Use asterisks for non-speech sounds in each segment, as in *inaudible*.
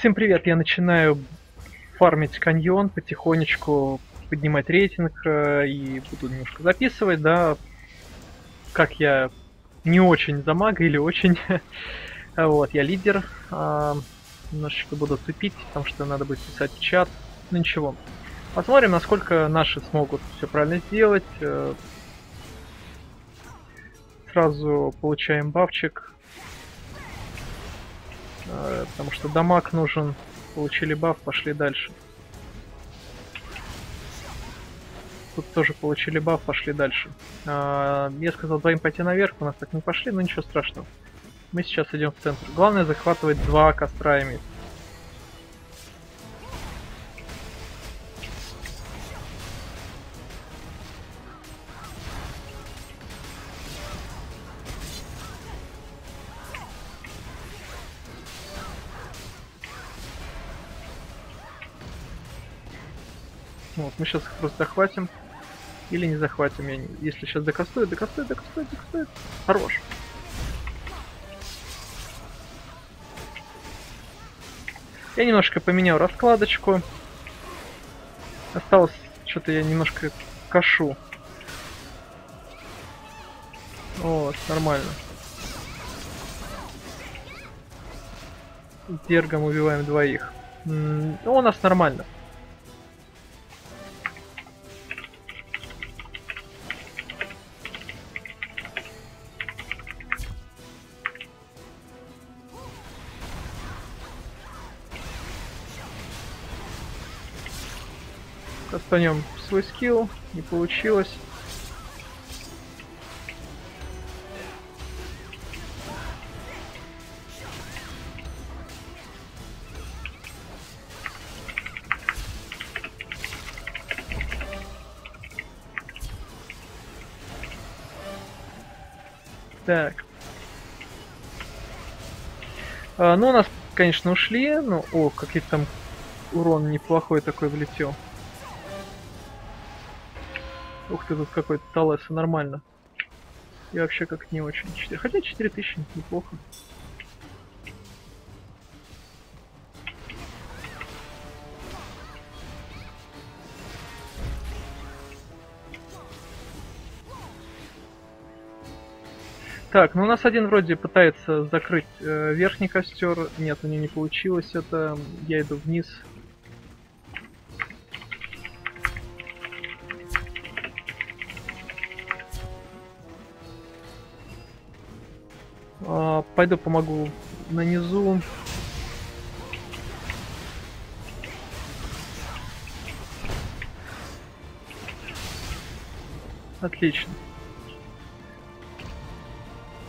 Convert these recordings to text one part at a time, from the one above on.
Всем привет, я начинаю фармить каньон, потихонечку поднимать рейтинг э, и буду немножко записывать, да, как я не очень за мага или очень. *laughs* вот, я лидер. А, немножечко буду тупить, потому что надо будет писать в чат. Ну ничего. Посмотрим, насколько наши смогут все правильно сделать. Э, сразу получаем бафчик. Э, потому что дамаг нужен. Получили баф, пошли дальше. Тут тоже получили баф, пошли дальше. Э, я сказал двоим пойти наверх, у нас так не пошли, но ничего страшного. Мы сейчас идем в центр. Главное захватывать два костра. Вот, мы сейчас их просто захватим. Или не захватим. Я не... Если сейчас докастует, докастует, докастует, докастует. Хорош. Я немножко поменял раскладочку. Осталось, что-то я немножко кашу. Вот, нормально. Дергом убиваем двоих. М -м, ну, у нас нормально. Достанем свой скилл. Не получилось. Так. А, ну, у нас, конечно, ушли. Ну, о, какие-то там урон неплохой такой влетел. Ух ты, тут какой-то Талеса, нормально. И вообще как не очень. 4. Хотя 4000 неплохо. Так, ну у нас один вроде пытается закрыть э, верхний костер. Нет, у него не получилось это. Я иду вниз. А, пойду помогу на низу. Отлично.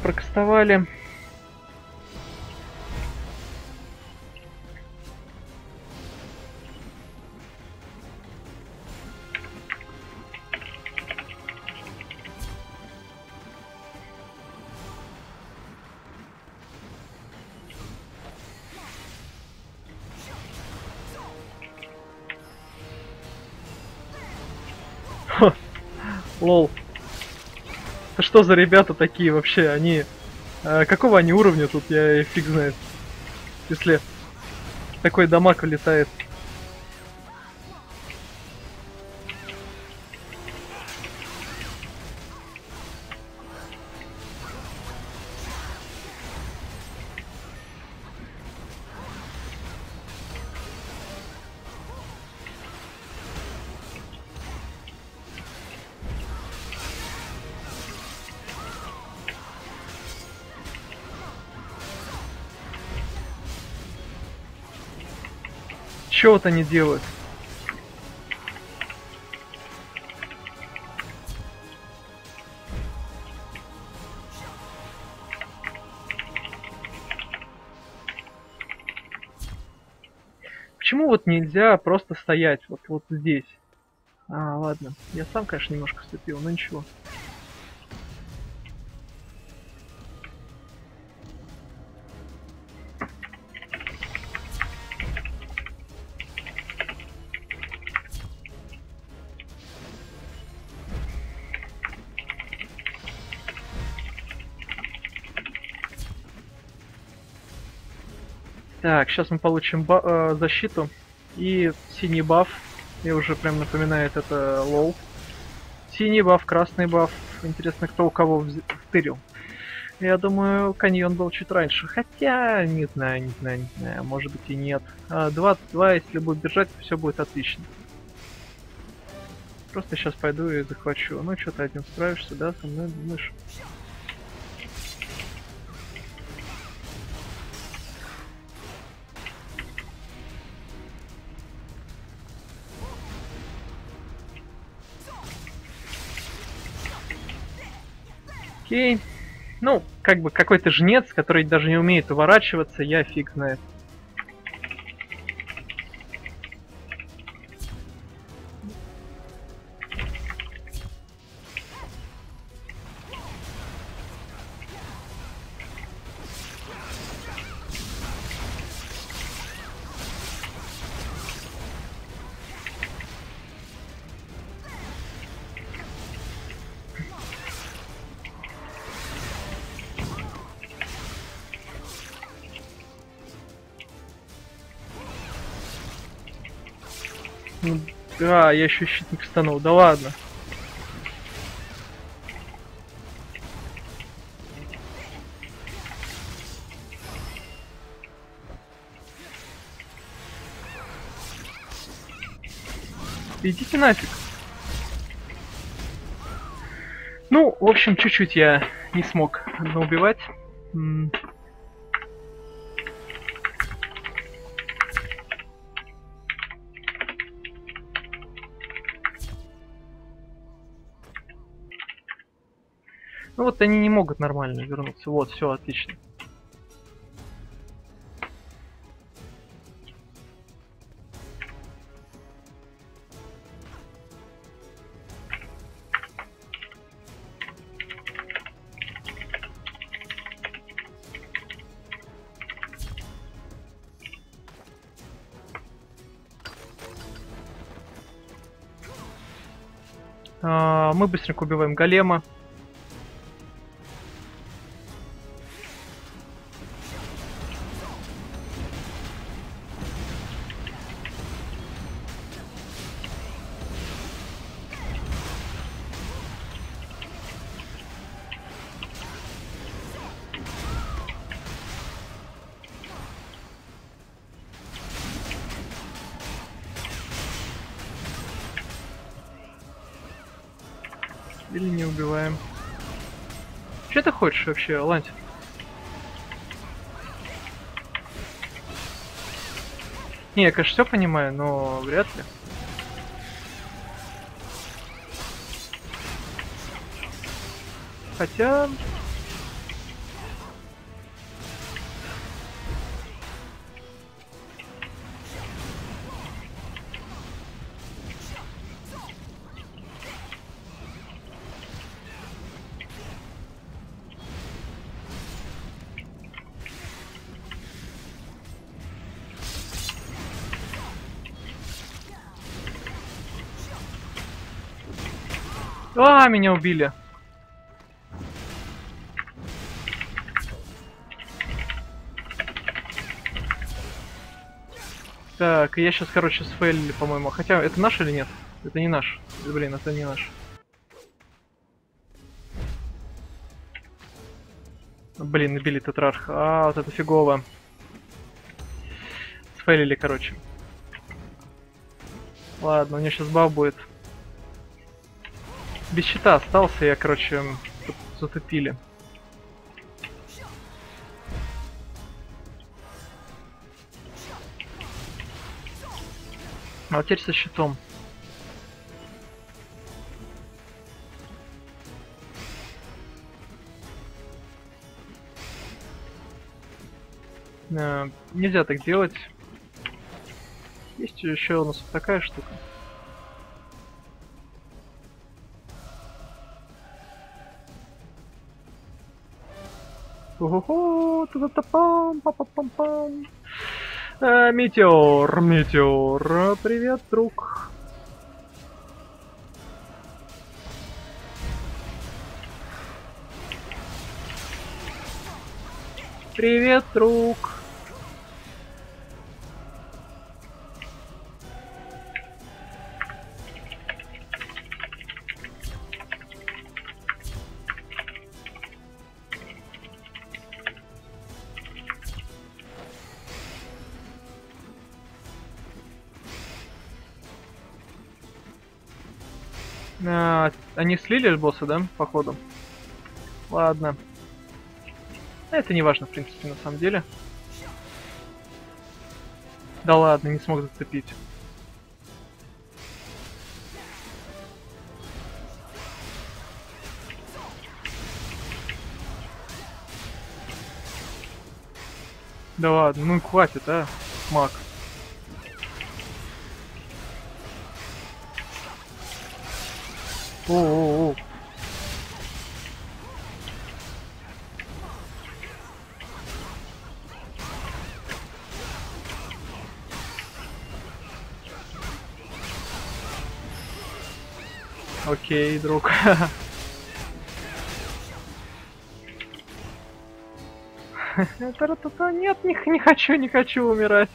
Прокастовали. *laughs* Лол. Это что за ребята такие вообще? Они... Э, какого они уровня тут, я фиг знает. Если такой дамаг летает. Чего вот они делают? Почему вот нельзя просто стоять вот, вот здесь? А, ладно. Я сам, конечно, немножко вступил, но ничего. Так, сейчас мы получим э, защиту и синий баф. Я уже прям напоминает это LoL. Синий баф, красный баф. Интересно, кто у кого втырил. Я думаю, каньон был чуть раньше. Хотя, не знаю, не знаю, не знаю. Может быть и нет. А, 22, если будет бежать, все будет отлично. Просто сейчас пойду и захвачу. Ну, что ты один справишься, да, со мной, думаешь? Окей. Ну, как бы какой-то жнец, который даже не умеет уворачиваться, я фиг знает. Да, я еще щитник станул, да ладно. Идите нафиг. Ну, в общем, чуть-чуть я не смог убивать. Вот они не могут нормально вернуться. Вот, все отлично. А, мы быстренько убиваем голема. Или не убиваем. Что ты хочешь вообще, Ланти? Не, я, конечно, все понимаю, но вряд ли. Хотя... А, меня убили. Так, я сейчас, короче, сфейлили, по-моему. Хотя, это наш или нет? Это не наш. Блин, это не наш. Блин, набили тетрарх. А, вот это фигово. Сфейлили, короче. Ладно, у него сейчас баф будет. Без щита остался, я, короче, тут затупили. А теперь со щитом. Э, нельзя так делать. Есть еще у нас вот такая штука. Ого-го, та-та-та-пам, па-па-пам-пам. Э, метеор, метеор, привет, друг. Привет, друг. А, они слили босса, да, походу? Ладно. Это не важно, в принципе, на самом деле. Да ладно, не смог зацепить. Да ладно, ну хватит, а, маг. О-о-о. Окей, друг. *laughs* Нет, не, не хочу, не хочу умирать.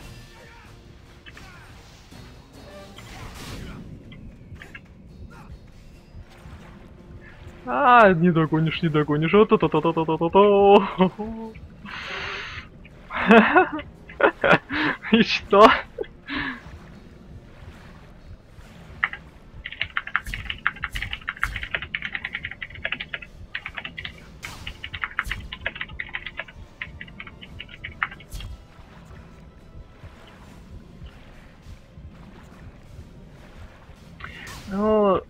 А, не догонишь, не догонишь. Вот то то то то то то то И что? Ну,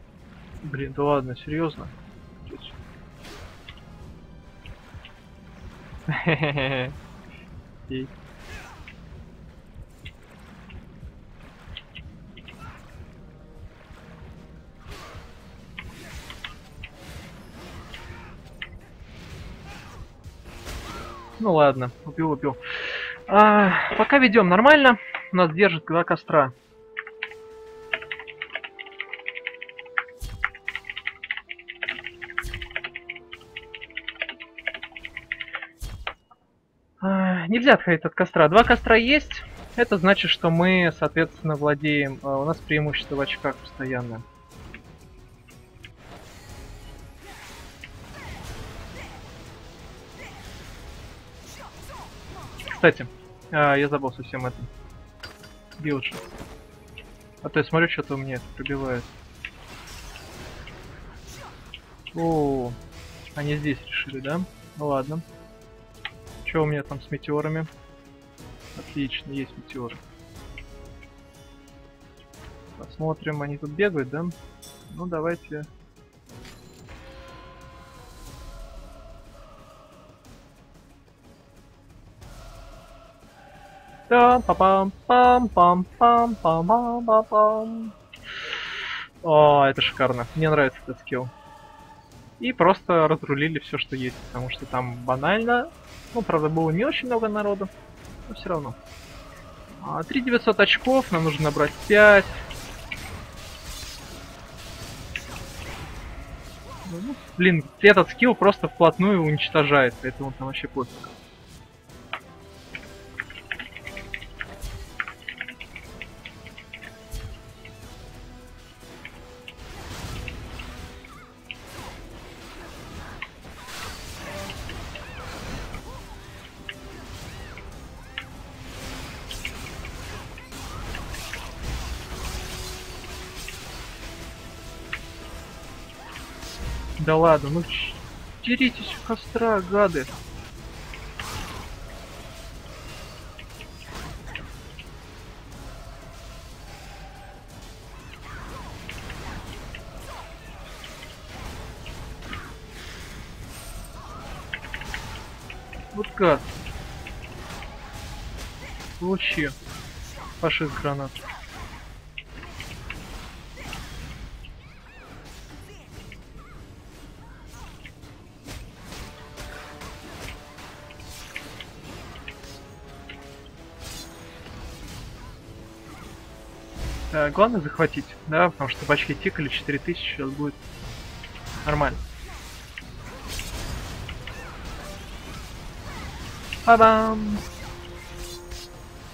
блин, да ладно, серьезно. Ну ладно, убил, убил. А, пока ведем нормально. У нас держит два костра. Нельзя отходить от костра. Два костра есть. Это значит, что мы, соответственно, владеем. а, У нас преимущество в очках постоянно. Кстати, а, я забыл совсем это. Билджи. А то я смотрю, что-то у меня пробивает. О, они здесь решили, да? Ну ладно. Что у меня там с метеорами? Отлично, есть метеор. Посмотрим, они тут бегают, да? Ну, давайте... Там пам пам пам пам пам пам пам О, это шикарно. Мне нравится этот скилл. И просто разрулили все, что есть, потому что там банально. Ну, правда, было не очень много народу, но все равно. А, 3900 очков, нам нужно набрать 5. Ну, блин, этот скилл просто вплотную уничтожает, поэтому там вообще пофиг. Ладно, ну деритесь у костра, гады. Вот гад. Получи. Фашист гранат. Э, главное захватить, да, потому что бачки тикали 4000, сейчас будет нормально. Па-бам!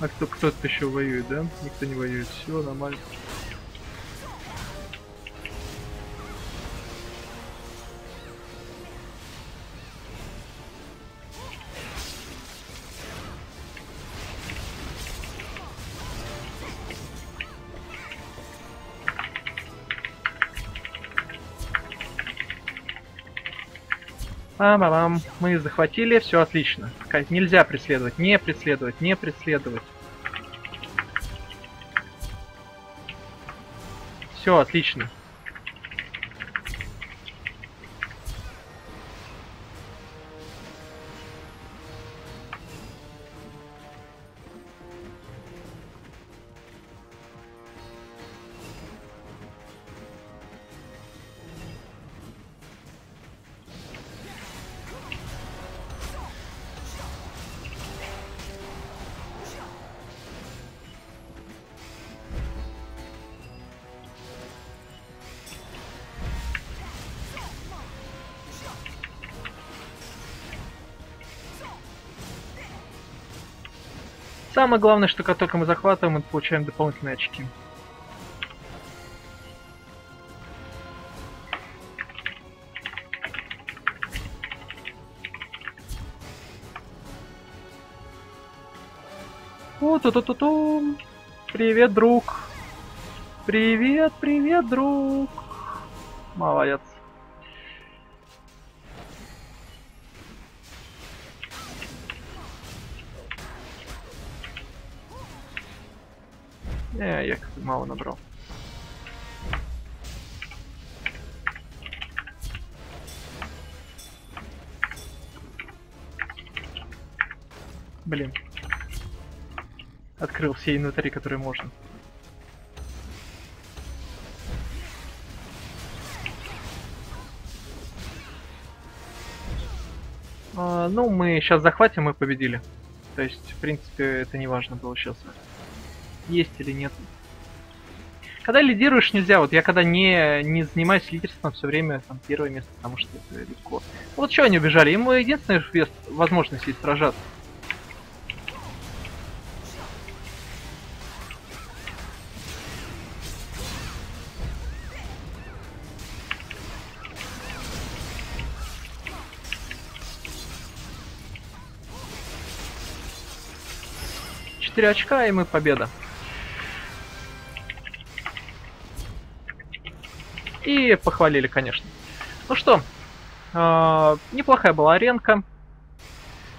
А кто, кто-то еще воюет, да? Никто не воюет. Все нормально. Бам-бам. Мы захватили, все отлично. Нельзя преследовать, не преследовать, не преследовать. Все отлично. Самое главное, что как только мы захватываем, мы получаем дополнительные очки. у ту ту ту ту Привет, друг. Привет, привет, друг. Молодец. Не, я как-то мало набрал. Блин. Открыл все инвентари, которые можно. А, ну, мы сейчас захватим и победили. То есть, в принципе, это не важно было сейчас. Есть или нет. Когда лидируешь, нельзя. Вот я когда не, не занимаюсь лидерством, все время там первое место, потому что это легко. Вот что они убежали? Им единственная возможность есть сражаться. Четыре очка, и мы победа. И похвалили, конечно. Ну что, э, неплохая была аренка.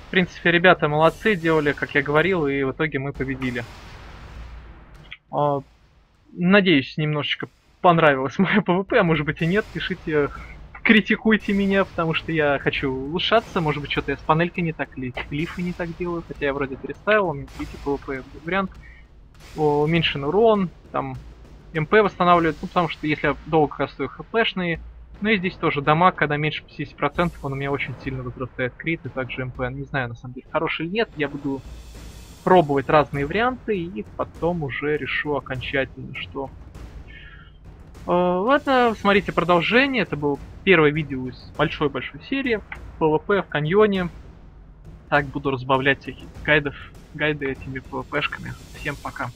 В принципе, ребята молодцы, делали, как я говорил, и в итоге мы победили. Э, надеюсь, немножечко понравилось *laughs* мое PvP, а может быть и нет. Пишите, критикуйте меня, потому что я хочу улучшаться. Может быть, что-то я с панелькой не так, или глифы не так делаю, хотя я вроде переставил, у меня PvP вариант. Уменьшен урон, там MP восстанавливает, ну, потому что если я долго кастую хпшные, ну и здесь тоже дамаг, когда меньше 50%, он у меня очень сильно возрастает крит, и также MP. Не знаю, на самом деле, хороший или нет, я буду пробовать разные варианты, и потом уже решу окончательно, что... Э, ладно, смотрите продолжение, это было первое видео из большой-большой серии, PvP в каньоне. Так буду разбавлять всяких гайдов, гайды этими ПВПшками. Всем пока.